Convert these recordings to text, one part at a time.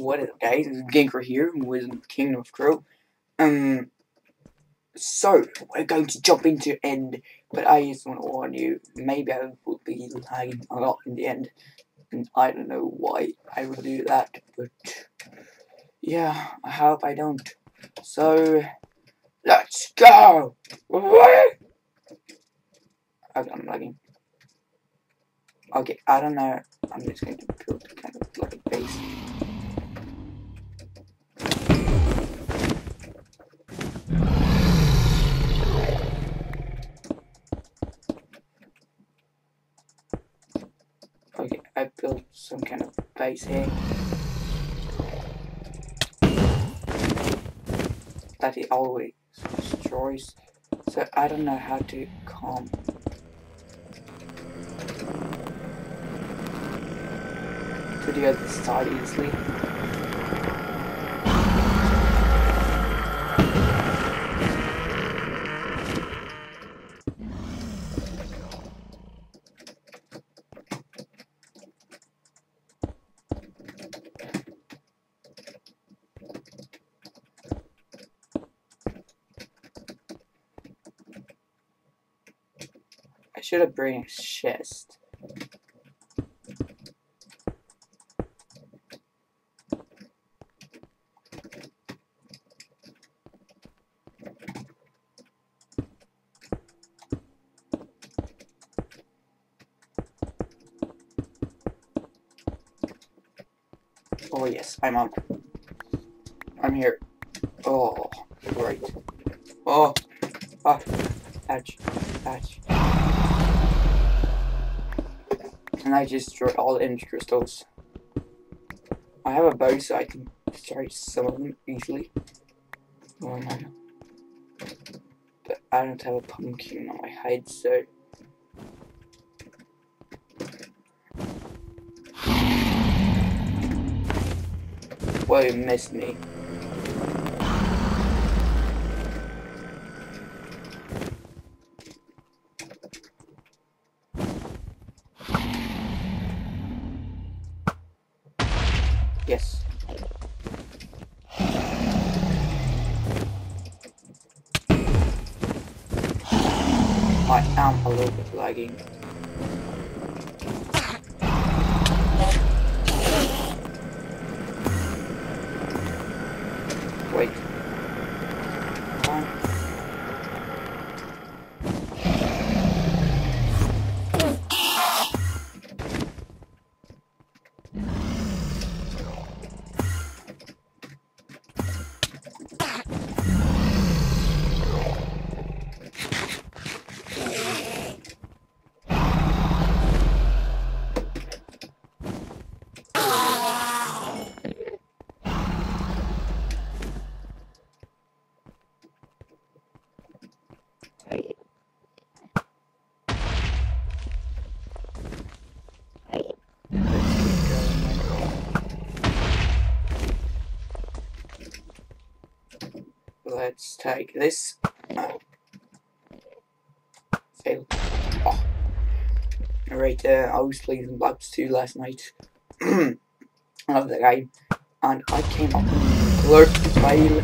what is up guys, it's Ganker here with Kingdom of Crow. Um, so, we're going to jump into end, but I just want to warn you, maybe I will be lagging a lot in the end, and I don't know why I will do that, but yeah, I hope I don't. So, let's go! Okay, I'm lagging. Okay, I don't know, I'm just going to build kind of like a base. Base here. That it always destroys. So I don't know how to come. To the other side easily. I should have bring a chest. Oh yes, I'm on. I'm here. Oh, great. Oh, ah, ouch, ouch. And I just destroyed all the ender crystals. I have a bow so I can destroy some of them easily. Oh. But I don't have a pumpkin on my head, so... Whoa, you missed me. Little take this. Fail. Oh. Alright, uh, I was playing Ops 2 last night. I love game. And I came up with Clerk fail.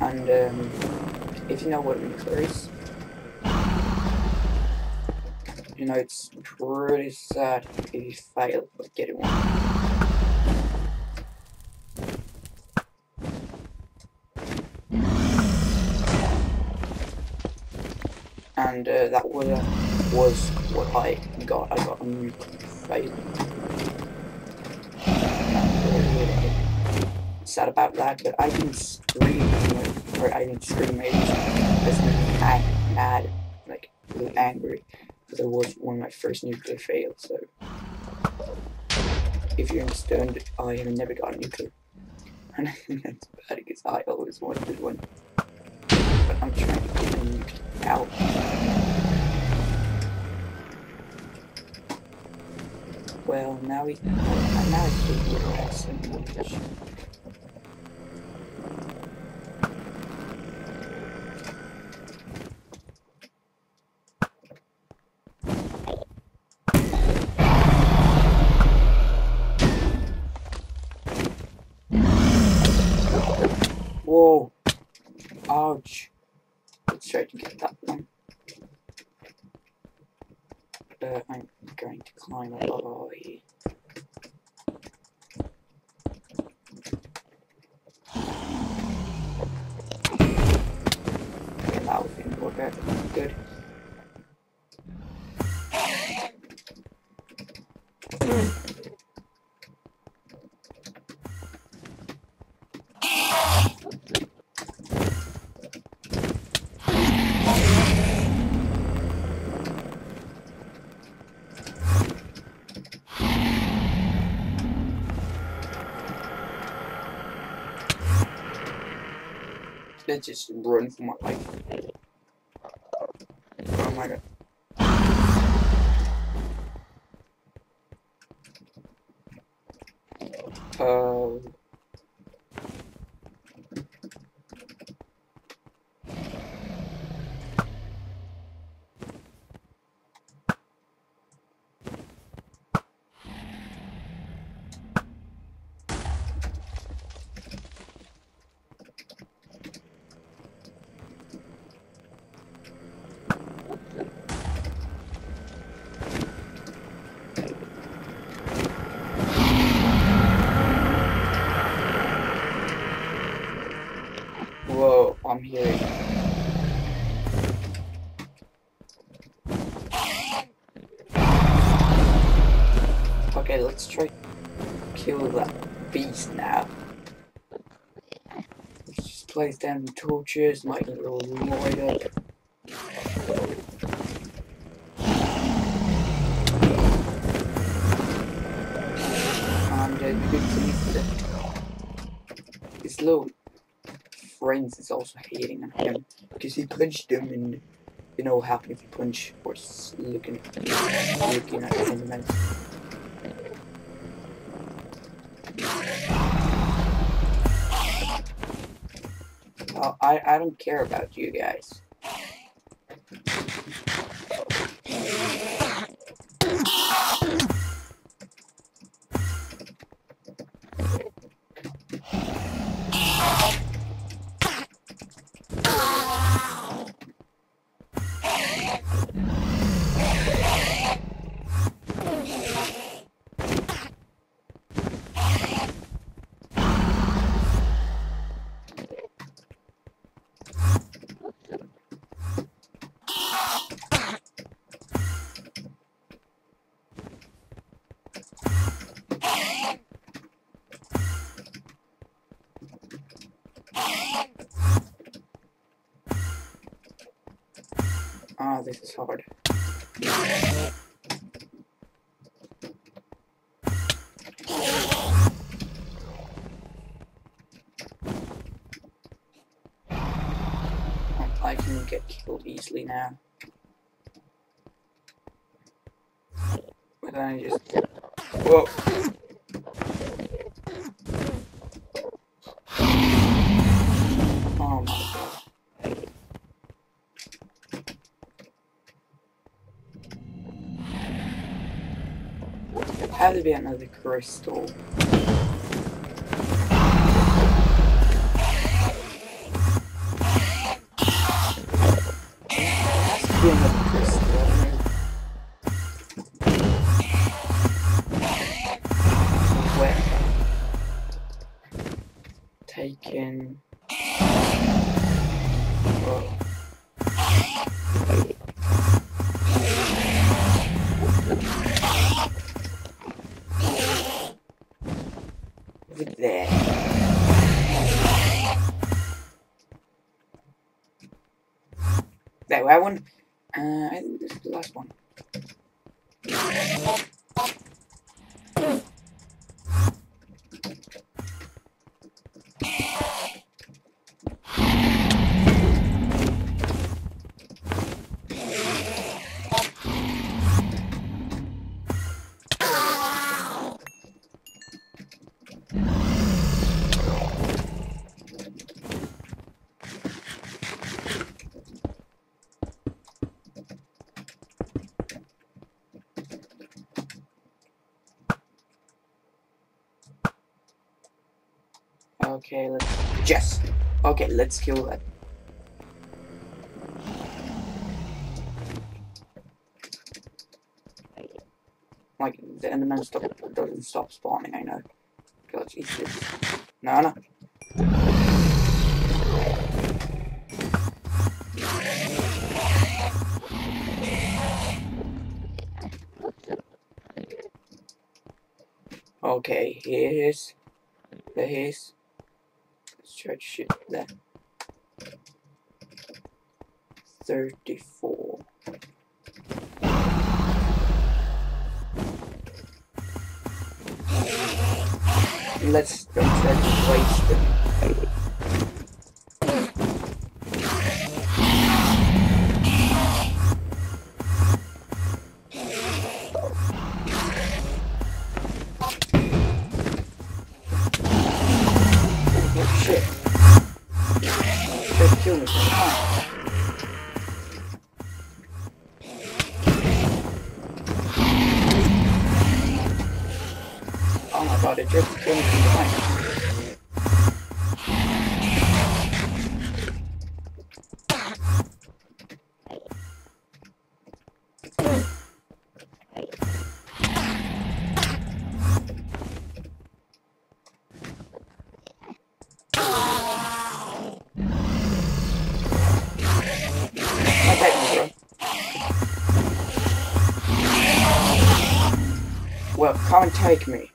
And um, if you know what nuclear is, you know, it's pretty sad if you fail but get it one. And uh, that was, uh, was what I got. I got a nuclear fail. Sad about that, but I didn't scream, or I didn't scream, I just was mad, like, really angry because it was one of my first nuclear fails. So, if you're understand, I have never got a nuclear, and I that's bad because I always wanted one. I'm trying to get nuclear out. Well, now we now I think we're at some much. Whoa. Ouch. Let's try get that one. Uh, I'm going to climb up. Okay, that was work good. Let's just run for my life. Oh my god. Uh, whoa, I'm hearing. Okay, let's try kill that beast now. Just place down the torches, make it all light up. And uh, the good thing is that his little friends is also hating on him because he punched him and you know what happened if you punch or looking looking at him and Well, I, I don't care about you guys. Ah, this is hard. I can get killed easily now. But then I just... Whoa! Had to be another crystal. Has to one. Uh, I think this is the last one. Okay, let's. Yes! Okay, let's kill that. Like, the Enderman stop, doesn't stop spawning, I know. God, Jesus. No, no. Okay, here's here's let's to shoot that. Thirty-four. Let's don't waste them. Take me.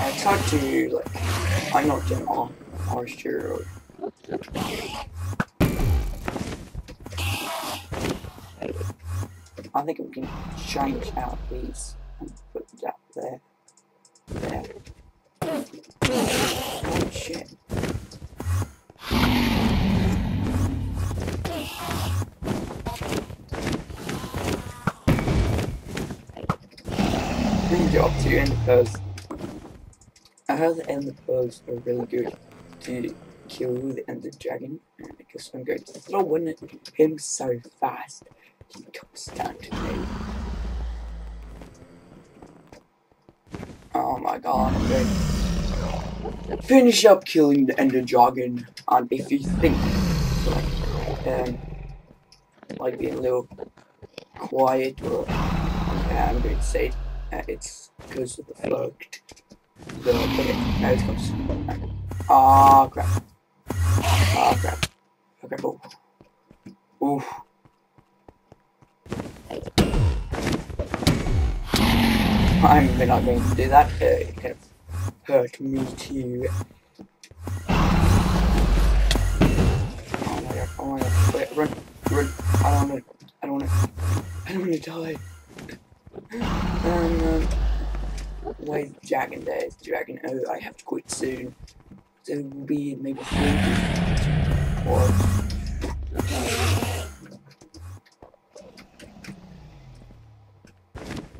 I tried to, you, like, I'm not doing all posture or I think we can change out these Job ender pearls. I heard the ender pearls are really good to kill the ender dragon because I'm going to throw in him so fast he comes down to me. Oh my god, I'm going to finish up killing the ender dragon and if you think um like being a little quiet or yeah, I'm going to say uh, it's because of the float. The okay, now it comes. Ah crap. Ah crap. Okay, oh. Oof. I'm not going to do that. Uh, it kind of hurt me too. Oh my god, oh my god. Wait, run, run. I don't want to, I don't want to, I don't want to die. Um, um, why Dragon there? Dragon. Oh, I have to quit soon. So it will be maybe three or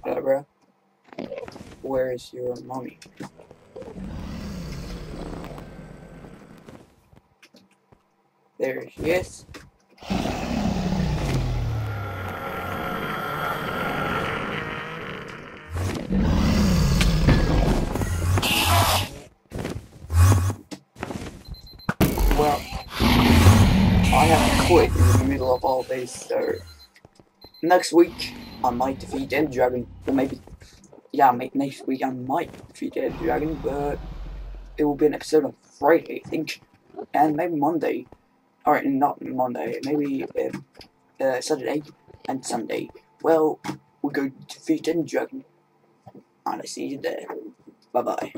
Hello, bro. Where is your mommy? There she is. I have to quit in the middle of all this, so next week I might defeat End Dragon, or maybe, yeah, next week I might defeat End Dragon, but it will be an episode on Friday, I think, and maybe Monday, alright, not Monday, maybe um, uh, Saturday and Sunday. Well, we'll go defeat End Dragon, and I see you there. Bye bye.